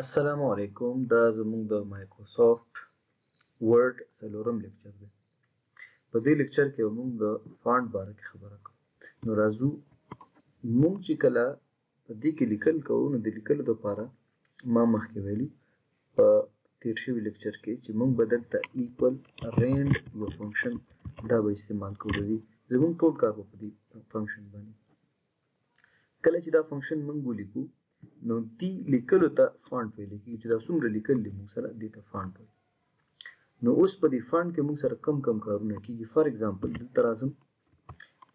السلام علیکم دا زموږ د مایکروسافټ ورډ څلورم لیکچر دی په دې لیکچر کې موږ د فانټ باره کې خبره کوو نو راځو موږ چې کله په دې کې لیکل کوو نو د لیکلو لپاره ما مخکې ویلي په تیر شوي لیکچر کې چې موږ به دلته ایکول رینډ یو فنکشن دا به استعمال کوو د دې زموږ ټول کار به په دې فنکشن باندې کله چې دا فنکشن موږ ولیکو نو دی لیکلو ته فانټ ویل کېږي چې دا څومره لیکل دي موږ سره دې ته فانټ وایي نو اوس په دې فانټ کې موږ سره کم کم کارونه کېږي فار ایگزامپل دلته راځم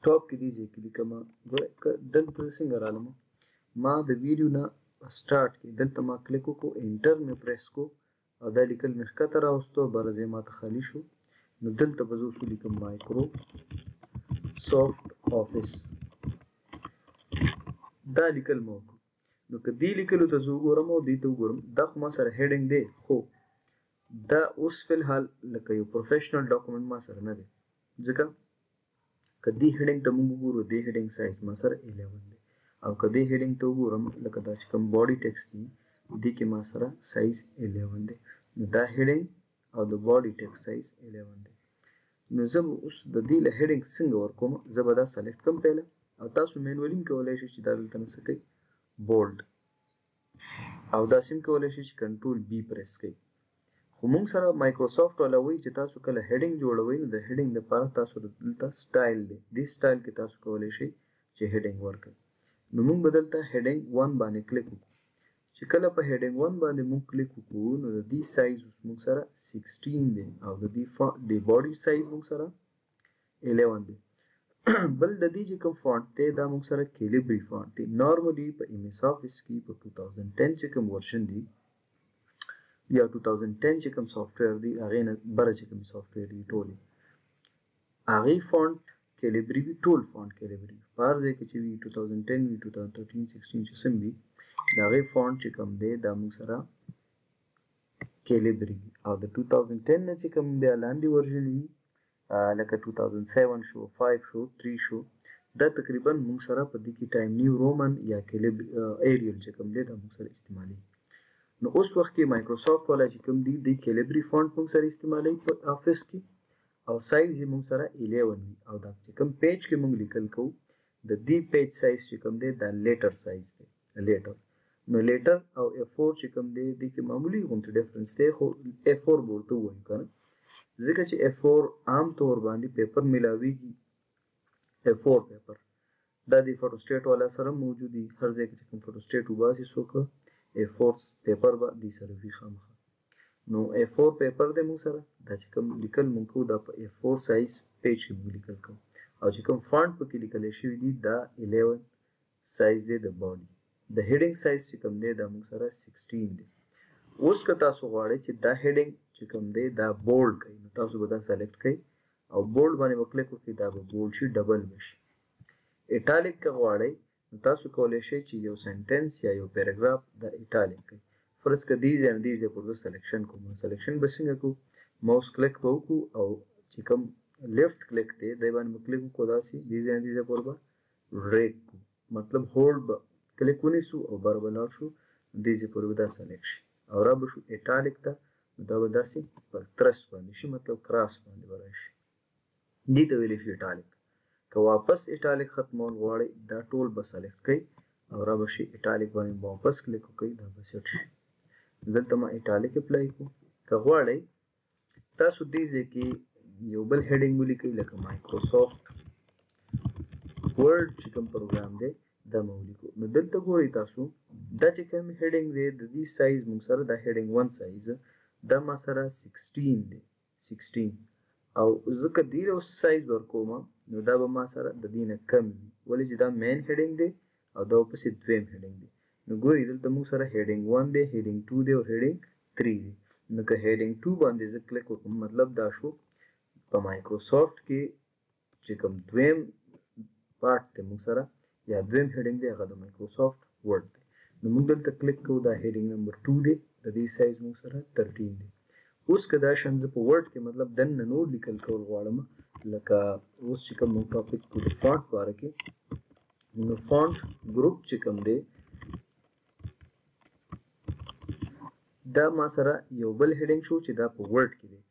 ټاپ کې دې ځای کې لیکم ګوره دلته څنګه رالم ما د ویډیو نه سٹارټ کې دلته ما کلیک وکړو انټر مې پریس کو او دا لیکل مې ښکته راوستو بره ځای ما ته خالی شو نو دلته به زه اوس ولیکم مایکرو سافټ آفیس دا لیکل مو وکړو نو که دې لیکلو ته زه وګورم او دې ته وګورم دا خو ما سره هیډینګ دی خو دا اوس فلحال لکه یو پروفیشنل ډاکومنټ ما سره نه دی ځکه که دې هډینګ ته موږ وګورو دې هډینګ سایز ما سره 11 دی او که دې هډینګ ته وګورم لکه دا چې کوم باډي ټیکس دی دې کې ما سره سایز 11 دی نو دا هډینګ او د باډي ټیکس سایز 11 دی نو زه به اوس د دې له هډینګ څنګه ورکوم زه به دا سلیکټ کوم پهله او تاسو مینولی هم کولی شئ چې دا دلته نه څه کوئ بولډ او داسې هم کولی شئ چې کنټرول بي پرېس کړئ. خو موږ سره مایکروسافټ والا وایي چې تاسو کله هیډینګ جوړوئ نو د هیډینګ لپاره تاسو ته دلته سټایل دی، دې سټایل کې تاسو کولی شئ چې هیډینګ ورکړئ. نو موږ به دلته هیډینګ ون باندې کلیک وکړو. چې کله په هیډینګ ون باندې موږ کلیک وکړو نو د دې سایز اوس موږ سره 16 دی او د دې د باډي سایز موږ سره 11 دی بل د دې چې کوم فونټ دی دا موږ سره کیلیبري فونټ دی نارملی په ایم ایس آفیس کې په 2010 چې کوم ورشن دی یا 2010 چې کوم سافټویر دی هغه نه بره چې کوم سافټویر دی ټول هغه فونټ کیلیبري وی ټول فونټ کیلیبري بهر ځای کې چې وی 2010 وی 2013 16 چې سم وی دا غي فونټ چې کوم دی دا موږ سره کیلیبري او د 2010 نه چې کوم بیا لاندې ورژن دي لکه 2007 شو 5 شو 3 شو دا تقریبا موږ سره په دې کې ټایم نیو رومن یا کلیب ایریل چې کوم دی دا موږ سره استعمالي نو اوس وخت کې مایکروسافټ والا چې کوم دی د کلیبري فونټ موږ سره استعمالي په افیس کې او سایز یې موږ سره 11 وي او دا چې کوم پیج کې موږ لیکل کوو د دې پیج سایز چې کوم دی دا لیټر سایز دی لیټر نو لیټر او A4 چې کوم دی د کې معمولی غونټه ډیفرنس دی خو A4 ورته وایو کنه ځکه چې A4 عام طور باندې پیپر ملاویږي A4 پیپر دا د فوټوسټیټ والا سره موجودي هر ځای کې چې کوم فوټوسټیټ وباسي څوک A4 پیپر به د سره وی خامخا نو اې فور پیپر دی موږ سره دا چې کوم لیکل موږ کوو دا په اې فور سایز پیج کې موږ لیکل کوو او چې کوم فانټ پکې لیکل شوی دی دا 11 سایز دی د باډي د هډینګ سایز چې کوم دی دا موږ سره 16 دی اوس که تاسو غواړئ چې دا هډینګ چې کوم دی دا بولډ کړئ نو تاسو به دا سلیکټ کړئ او بولډ باندې وکلیک وکړئ دا به بولډ شي ډبل بشي ایټالیک که غواړئ نو تاسو کولای شئ چې یو سنټنس یا یو پیراګراف د ایټالیک کړئ. فرض کړه دې ځای نه دې ځای پورې زه سلیکشن کوم. نو سلیکشن به څنګه کوو؟ ماوس کلیک به وکړو او چې کوم لیفټ کلیک دی دی باندې به کلیک وکړو داسې دې ځای نه دې ځای پورې به ډریګ کړو. مطلب هولډ به کلیک ونیسو او بر به لاړ شو دې ځای پورې به دا سلیکټ شي او را به شو ایټالیک ته نو دا به داسې پر ترس باندې شي مطلب کراس باندې به راشي. دي ته ویلی شي اټالیک که واپس اټالیک ختمول غواړي دا ټول به سلیکټ کوي او را به شي اټالیک باندې واپس کلیک وکړي دا به سیټ شي دلته ما اټالیک اپلای کو که غواړئ تاسو دې ځای کې یو بل هډینګ ولیکئ لکه مایکروسافټ ورډ چې کوم پروګرام دی دا مو ولیکو نو دلته ګورئ تاسو دا چې کوم هډینګ دی د دې سایز موږ سره دا هډینګ 1 سایز دا ما سره 16 دی 16 او زه که دې له اوس سایز ورکوم نو دا به ما سره د دې نه کم وي ولې چې دا مین هیډینګ دی او دا ورپسې دویم هیډینګ دی نو ګوري دلته موږ سره هیډینګ 1 دی هیډینګ 2 دی او هیډینګ 3 دی نو که هیډینګ 2 باندې زه کلیک وکړم مطلب دا شو په مایکروسافټ کې چې کوم دویم پارت دی موږ سره یا دویم هیډینګ دی هغه د مایکروسافټ ورډ دی نو موږ دلته کلیک کوو دا هیډینګ نمبر 2 دی د دې سایز موږ سره 13 دی اوس که دا شان زه په ورډ کې مطلب دننه نور لیکل کول غواړم لکه اوس چې کوم موږ ټاپک کو د فونټ باره کې نو فونټ ګروپ چې کوم دی دا ما سره یو بل هیډینګ شو چې دا په ورډ کې دی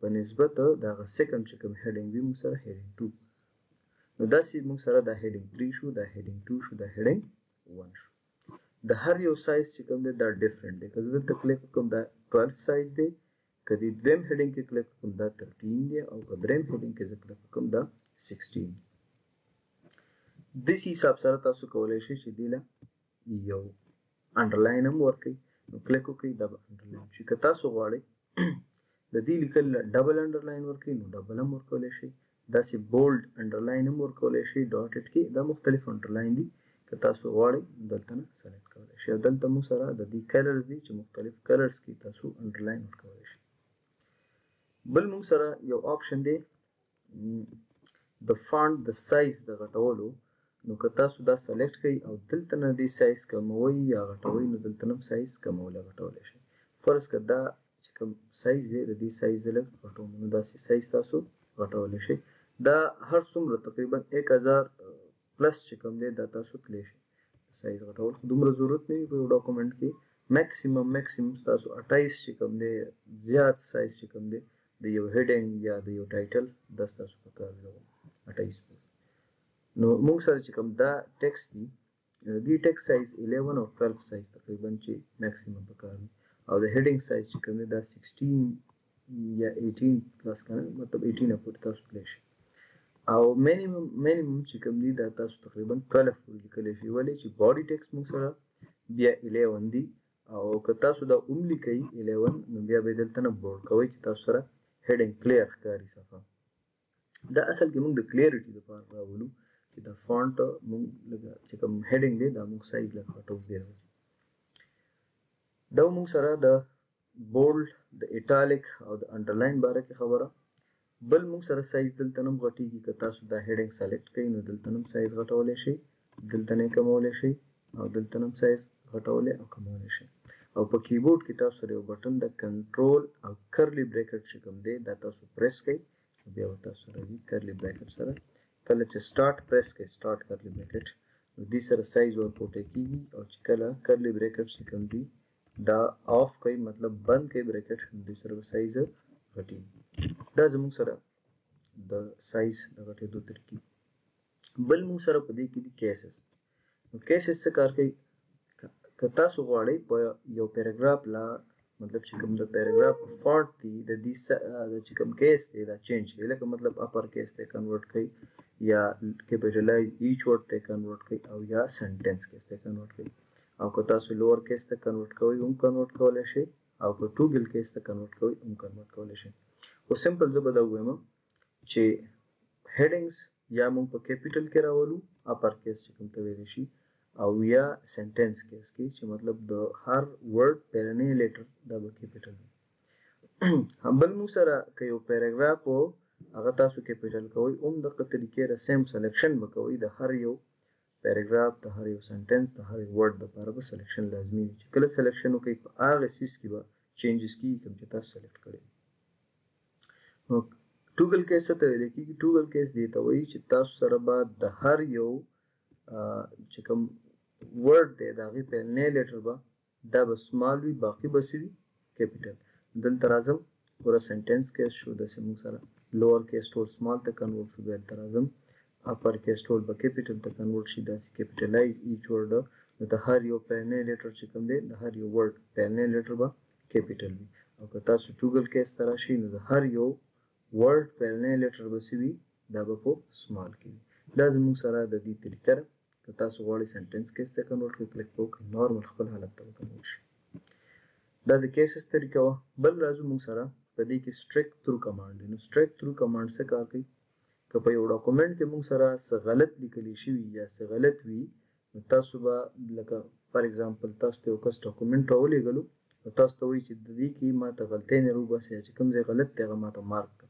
په نسبت د هغه سیکنډ چې کوم هیډینګ وي موږ سره هیډینګ 2 نو داسې موږ سره دا هیډینګ 3 شو دا هیډینګ 2 شو دا هیډینګ 1 شو د هر یو سایز چې کوم دی دا ډیفرنٹ دی که زه دلته کلیک وکړم دا 12 سایز دی که دې دویم هډینګ کې کلیک کوم دا 13 دی او که دریم هډینګ کې زه کلیک کوم دا 16 دی د سی حساب سره تاسو کولای شئ چې دله یو انډرلاین هم ورکړئ نو کلیک وکړئ دا به انډرلاین شي که تاسو غواړئ د دې لیکل له ډبل انډرلاین ورکړئ نو ډبل هم ورکولی شئ داسې بولډ انډرلاین هم ورکولی شئ ډاټډ کې دا مختلف انډرلاین دي که تاسو غواړئ دلته نه سلیکټ کولی شئ دلته مو سره د دې کلرز دي چې مختلف کلرز کې تاسو انډرلاین ورکولی شئ بل موږ سره یو آپشن دی د فانټ د سایز د غټولو نو که تاسو دا سلیکټ کړئ او دلته نه دې سایز کموئ یا غټوئ نو دلته هم سایز کمول غټولی شئ فرض که دا چې کوم سایز دی د دې سایز زه لږ غټوم نو داسې سایز تاسو غټولی شئ دا هر څومره تقریبا 1000 پلس چې کوم دی دا تاسو تلی شئ د سایز غټول خو دومره ضرورت نه وي په یو ډاکومنټ کې میکسیمم میکسیمم ستاسو 28 چې کوم دی زیات سایز چې کوم دی د یو هډینګ یا د یو ټایټل دا ستاسو په کار دی 28 پورې نو موږ سره چې کوم دا ټیکس دی دی ټیکس سایز 11 او 12 سایز تقریبا چې میکسیمم په کار دی او د هډینګ سایز چې کوم دی دا 16 یا 18 پلس کنه مطلب 18 نه پورې تاسو تللی شئ او مینیمم مینیمم چې کوم دی دا تاسو تقریبا 12 پورې لیکلی شئ ولې چې باډي ټیکس موږ سره بیا 11 دی او که تاسو دا هم لیکئ 11 نو بیا به دلته نه بورډ کوئ چې تاسو سره هډینګ کلیر ښکاري صفحه دا اصل کې موږ د کلیئرټي لپاره راولو چې دا فونټ موږ لږه چې کوم هډینګ دی دا موږ سایز لږ غټو دی دا موږ سره د بولډ، د ایټالیک او د انډرلاین باره کې خبره. بل موږ سره سایز دلته نم غټیږي که تاسو دا هیډنګ سلیکټ کړئ نو دلته نم سایز غټولی شئ، دلته نه یې کمولی شئ او دلته نم سایز غټولی او کمولی شئ. او په کیبورډ کې تاسو سره یو بټن ده کنټرول او کرلي بریکټ چې کوم دی دا تاسو پریس کړئ نو بیا به تاسو راځي کرلي بریکټ سره کله چې سټارټ پریس کړئ سټارټ کرلي بریکټ نو دې سره سایز ورکوټی کیږي او چې کله کرلي بریکټ چې کوم دی دا آف کړئ مطلب بند کړئ بریکټ نو دې سره به سایز غټېږي دا زموږ سره د سایز د غټېدو طریقې بل موږ سره په دې کې دي کیسز نو کیسز څه کار کوي که تاسو غواړئ په یو پیراګراف لا مطلب چې کوم د پیراګراف فونټ دی د دې چې کوم کیس دی دا چینج کړئ لکه مطلب اپر کیس ته کنورټ کړئ یا کیپټلایز ایچ ورډ ته کنورټ کړئ او یا سنټنس کیس ته کنورټ کړئ او که تاسو لوور کیس ته کنورټ کوئ هم کنورټ کولای شئ او که ټوګل کیس ته کنورټ کوئ هم کنورټ کولای شئ خو سمپل زه به دا ووایم چې هیډینګز یا موږ په کیپیټل کې راولو اپر کیس چې کوم ته ویلی شي او یا سنټنس کیس کې چې مطلب د هر ورډ پیرنې لیټر دا به کیپیټل وي بل مو سره که یو پیراګراف وو هغه تاسو کیپیټل کوئ هم دغه طریقې سره سیم سلیکشن به کوئ د هر یو پاراګراف د هر یو سنټنس د هر یو ورډ د پاره به سلیکشن لازمي وي چې کله سلیکشن وکړئ په هغه سیس کې به چینجز کیږي کوم چې تاسو سلیکټ کړی نو ټوګل کیس څه ته ویل کېږي ټوګل کیس دې ته وایي چې تاسو سره به د هر یو چې کوم ورډ دی د هغې پیلنی لیټر به دا به سمال وي باقي به څه وي کپيټل دلته راځم ګوره سنټنس کيس شو داسې موږ سره لوور کيس ټول سمال ته کنورټ شو بيا دلته راځم اپر کيس ټول به کپيټل ته کنورټ شي داسې کپيټلایز ایچ ورډ نو د هر یو پهلنی لیټر چې کوم دی د هر یو ورډ پهلنی لیټر به کپيټل وي او که تاسو ټوګل کيس ته راشئ نو د هر یو ورډ پيلنی ليټر به څه وي دا به په سمال کې وي دا زموږ سره د دي طريقه ده که تاسو غواړي سنټنس کيس ته کنورټ کړئ کلک په وکړئ نارمل خپل حالت ته کنورټ شي دا د کيسز طريقه وه بل راځو موږ سره په دې کې سټریک ترو کمانډ دی نو سټریک ترو کمانډ څه کار کوي که په یو ډاکومنټ کې موږ سره څه غلط لیکل شوي یا څه غلط وي نو تاسو به لکه فار اګزامپل تاسو ته یو کس ډاکومنټ راولیږلو او تاسو ته وایي چې د دې کې ماته غلطۍ نه روباسي یا چې کوم ځای غلط دی هغه ماته مارک کړه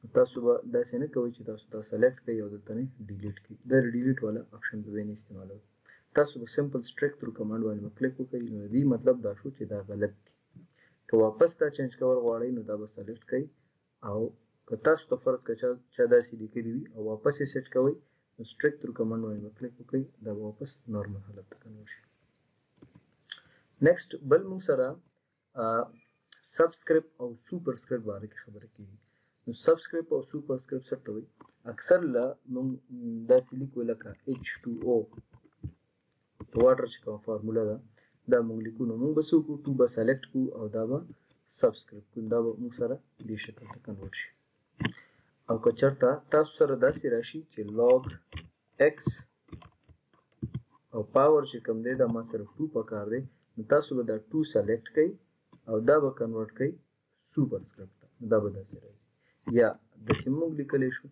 نو تاسو به داسې نه کوئ چې تاسو دا سلیکټ کړئ او دلته نه ډیلیټ کړئ دا ډیلیټ والا اپشن به نه استعمالوئ تاسو به سمپل سټریک ترو کمانډ باندې به کلیک وکړئ نو د دې مطلب دا شو چې دا غلط دي که واپس دا چینج کول غواړئ نو دا به سلیکټ کړئ او که تاسو ته فرض که چا چا داسې لیکلي وي او واپس یې سیټ کوئ نو سټریک ترو کمانډ باندې به کلیک وکړئ دا به واپس نارمل حالت ته کنور شي نیکسټ بل موږ سره سبسکرپټ او سوپر سکرپټ باره کې خبره کیږي نو سبسکرپټ او سوپر سکرپټ څه ته وایي اکثر لا موږ داسې لیکو لکه H2O د واټر چې کوم فارمولا ده دا موږ لیکو نو موږ به څه وکړو ټو به سلیکټ کړو او دا به سبسکرپټ کړو دا به موږ سره دې شکل ته کنورټ شي او که چېرته تاسو سره داسې راشي چې log x او پاور چې کوم دی دا ما سره 2 پکار دی نو تاسو به دا 2 سلیکټ کړئ او دا به کنورټ کړئ سوپر سکرپټ ته دا به داسې راځي یا داسې موږ لیکلی شو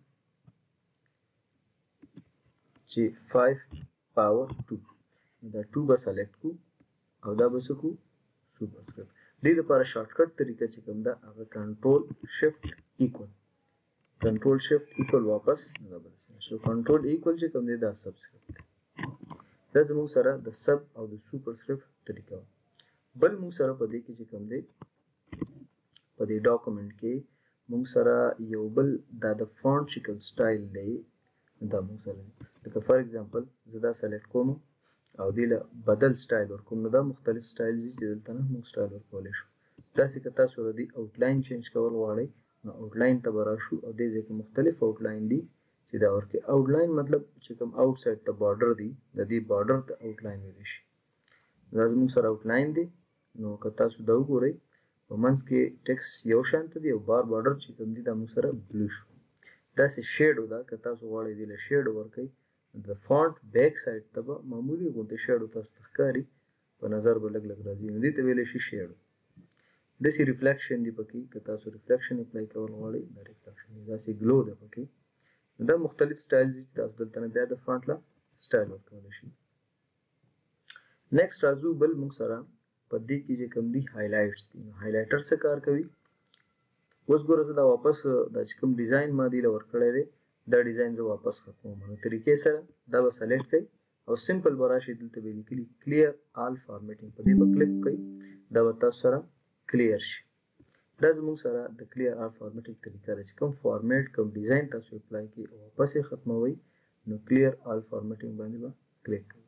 چې 5 پاور 2 دا 2 به سلیکټ کو او دا به سکو سوپر سکرپټ دې لپاره شارټ کټ طریقه چې کوم دا هغه کنټرول شیفټ ایکول کنټرول شیفټ ایکول واپس نه بس شو کنټرول ایکول چې کوم دی دا سب سکرپټ دا زموږ سره د سب او د سوپر سکرپټ طریقه بل موږ سره په دې کې چې کوم دی په دې ډاکومنټ کې مونږ سره یو بل دا د فونټ شکل سټایل دی دا مونږ سره دی لکه فار ایگزامپل زه دا سلیکټ کوم او دې له بدل سټایل ورکوم نو دا مختلف سټایل دي چې دلته نه مونږ سټایل ورکولی شو داسې که تاسو د دې اوټلاین چینج کول غواړئ نو اوټلاین ته به راشو او دې ځای کې مختلف اوټلاین دي چې دا ورکې اوټلاین مطلب چې کوم آوټ سایډ ته بارډر دی د دې بارډر ته اوټلاین ویل شي دا زموږ سره اوټلاین دی نو که تاسو دا وګورئ په منځ کې ټیکس یو شانته دی او بار بارډر چې کوم دی دا موږ سره بلو شو داسې شیډو ده که تاسو غواړئ دې له شیډو ورکړئ د فونټ بیک سایډ ته به معمولي غوندې شیډو تاسو ته ښکاري په نظر به لږ لږ راځي نو دې ته ویلی شي شیډو داسې ریفلیکشن دی پکې که تاسو ریفلیکشن اپلای کول غواړئ دا ریفلیکشن دی داسې ګلو ده پکې دا مختلف سټایلز دي چې تاسو دلته نه بیا د فونټ له سټایل ورکولی شئ نیکسټ راځو بل موږ سره په دې کې چې کوم دي هایلایټس دي هایلایټر څه کار کوي اوس ګوره زه دا واپس دا چې کوم ډیزاین ما دی لور کړی دی دا ډیزاین زه واپس ختموم نو طریقې سره دا به سلیکټ کړئ او سمپل به راشي دلته به لیکلي کلیر آل فارمیټینګ په دې به کلیک کړئ دا به تاسو سره کلیر شي دا زموږ سره د کلیر آل فارمیټنګ طریقه ده چې کوم فارمیټ کوم ډیزاین تاسو اپلای کوي او واپس یې ختموي نو کلیر آل فارمیټنګ باندې به کلیک کوي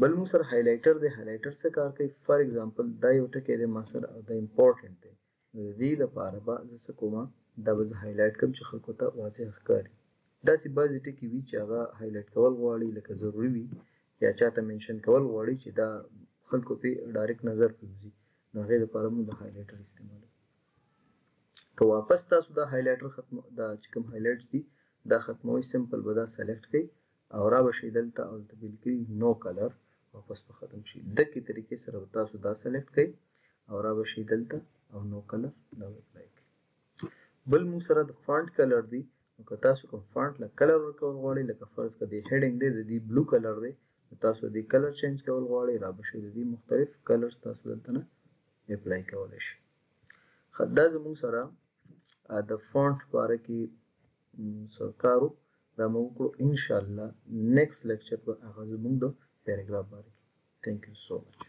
بل موږ سره هایلایټر دی هایلایټر څه کار کوي فار ایگزامپل دا یو ټکی دی ما سره او دا امپورټنټ دی نو د دې لپاره به زه څه کوم دا به زه هایلایټ کوم چې خلکو ته واضح ښکاري داسې بعضې ټکي وي چې هغه هایلایټ کول غواړي لکه ضروري وي یا چاته منشن کول غواړي چې دا خلکو پې ډایرکټ نظر پرې وځي نو هغې د پاره مونږ د هایلایټر استعمالو که واپس تاسو دا هایلایټر ختم دا چې کوم هایلایټس دي دا ختموي سمپل به دا سلیکټ کړئ او را بشي دلته او دلته به لیکي نو کلر واپس په ختم شي دکې طریقې سره به تاسو دا سلیکټ کړئ او را بشي دلته او نو کلر دا به اپلای کړئ بل مو سره د فانټ کلر دی نو که تاسو کوم فانټ له کلر ورکول غواړئ لکه فرض کړئ د هډینګ دی د دې بلو کلر دی که تاسو ددی کلر چینج کول غواړی رابه شی ددی مختلف کلرز تاسو دلته نه اپلای کولای شی خه دا زموږ سره د فونټ باره کی څه کارو دا مو وکړو ان شاء الله نیکسټ لیکچر به هغه زموږ د پیراګراف باره کی ثانک یو سو مچ